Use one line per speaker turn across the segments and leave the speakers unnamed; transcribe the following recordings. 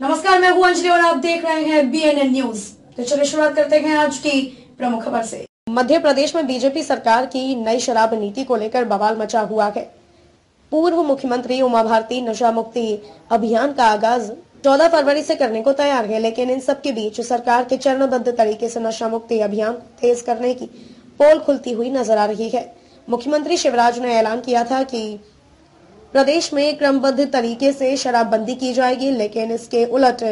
नमस्कार, मैं हूँ अंजलि और आप देख रहे हैं बीएनएन न्यूज़ तो चलिए शुरुआत करते हैं आज की प्रमुख खबर से।
मध्य प्रदेश में बीजेपी सरकार की नई शराब नीति को लेकर बवाल मचा हुआ है। पूर्व मुख्यमंत्री उमा भारती नशा मुक्ति अभियान का आगाज़ 14 फरवरी से करने को तैयार है, लेकिन इन सब के बीच सरकार के चरणबद्ध तरीके से नशा मुक्ति अभियान तेज करने की पोल खुलती हुई नज़र आ रही है। मुख्यमंत्री शिवराज ने ऐलान किया था कि प्रदेश में क्रमबद्ध तरीके से शराबबंदी की जाएगी, लेकिन इसके उलट,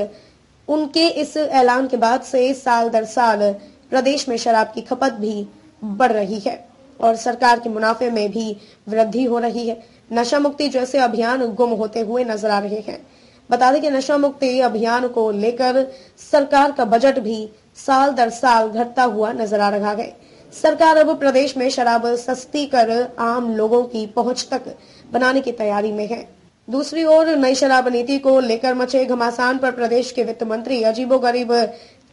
उनके इस ऐलान के बाद से साल दर साल प्रदेश में शराब की खपत भी बढ़ रही है और सरकार के मुनाफे में भी वृद्धि हो रही है। नशा मुक्ति जैसे अभियान गुम होते हुए नज़र आ रहे हैं। बता दें कि नशा मुक्ति अभियान को लेकर सरकार का बजट भी साल दर साल घटता हुआ नज़र आ रहा है। सरकार अब प्रदेश में शराब सस्ती कर आम लोगों की पहुँच तक बनाने की तैयारी में है। दूसरी ओर नई शराब नीति को लेकर मचे घमासान पर प्रदेश के वित्त मंत्री अजीबो गरीब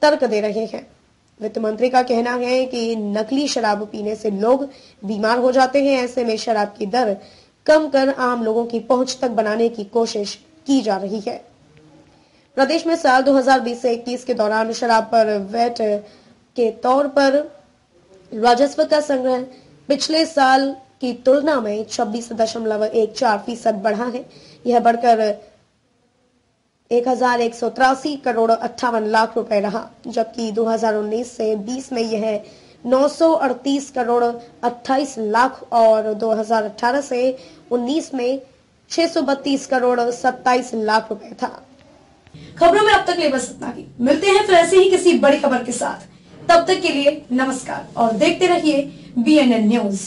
तर्क दे रहे हैं। वित्त मंत्री का कहना है कि नकली शराब पीने से लोग बीमार हो जाते हैं। ऐसे में शराब की दर कम कर आम लोगों की पहुँच तक बनाने की कोशिश की जा रही है। प्रदेश में साल 2020 से 21 के दौरान शराब पर वैट के तौर पर राजस्व का संग्रह पिछले साल की तुलना में छब्बीस दशमलव एक चार फ़ीसद बढ़ा है। यह बढ़कर एक हज़ार एक सौ तिरासी करोड़ अट्ठावन लाख रुपए रहा, जबकि 2019 से 20 में यह नौ सौ अड़तीस करोड़ 28 लाख और 2018 से 19 में 632 करोड़ 27 लाख रुपए था।
खबरों में अब तक ले बस इतना ही। मिलते हैं फिर ऐसे ही किसी बड़ी खबर के साथ। तब तक के लिए नमस्कार और देखते रहिए बी न्यूज़